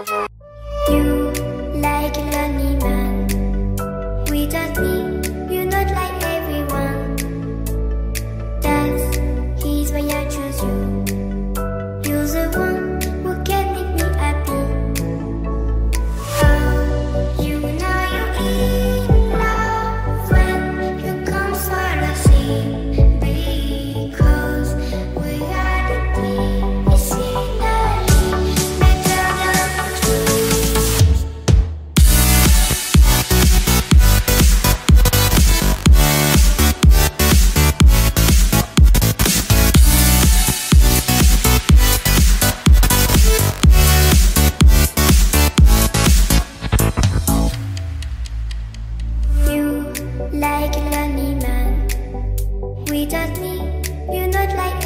You We just need, you not like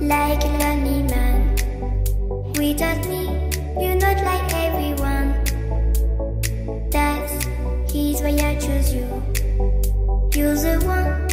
like a lonely man. Without me, you're not like everyone. That's he's why I chose you. You're the one.